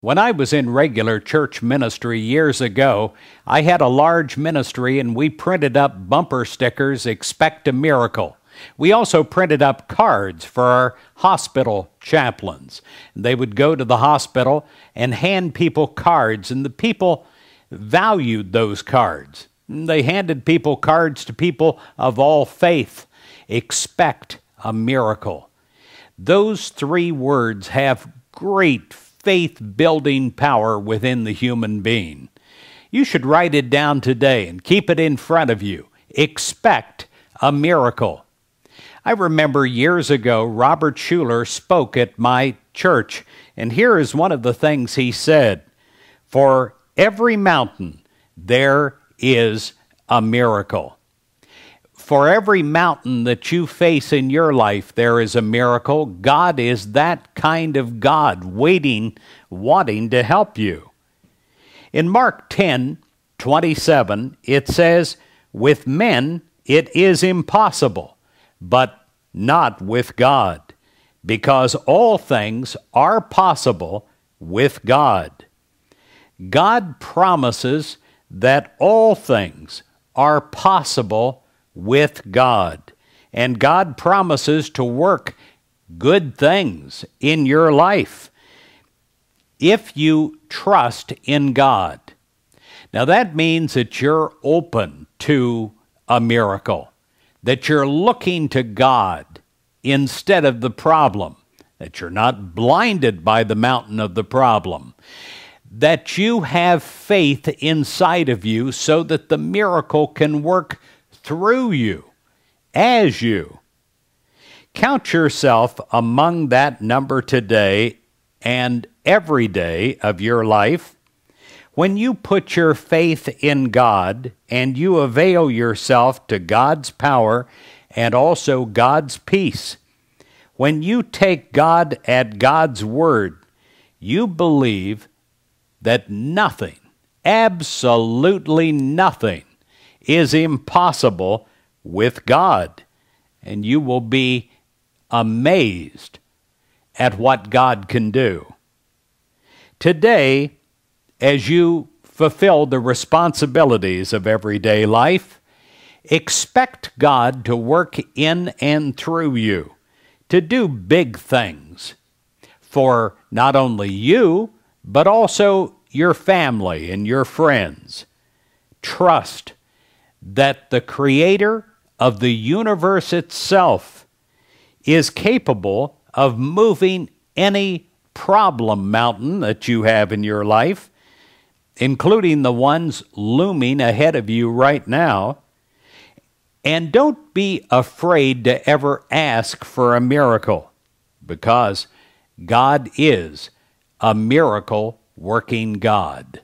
When I was in regular church ministry years ago, I had a large ministry and we printed up bumper stickers, Expect a Miracle. We also printed up cards for our hospital chaplains. They would go to the hospital and hand people cards, and the people valued those cards. They handed people cards to people of all faith. Expect a miracle. Those three words have great faith building power within the human being. You should write it down today and keep it in front of you. Expect a miracle. I remember years ago, Robert Schuller spoke at my church, and here is one of the things he said For every mountain, there is a miracle. For every mountain that you face in your life, there is a miracle. God is that kind of God, waiting, wanting to help you. In Mark 10 27, it says, With men it is impossible, but not with God, because all things are possible with God. God promises that all things are possible with God. And God promises to work good things in your life if you trust in God. Now, that means that you're open to a miracle, that you're looking to God instead of the problem, that you're not blinded by the mountain of the problem, that you have faith inside of you so that the miracle can work through you, as you. Count yourself among that number today and every day of your life. When you put your faith in God and you avail yourself to God's power and also God's peace, when you take God at God's word, you believe that nothing, absolutely nothing, is impossible with God. And you will be amazed at what God can do. Today, as you fulfill the responsibilities of everyday life, expect God to work in and through you to do big things for not only you, but also your family and your friends. Trust that the creator of the universe itself is capable of moving any problem mountain that you have in your life, including the ones looming ahead of you right now. And don't be afraid to ever ask for a miracle, because God is a miracle working God.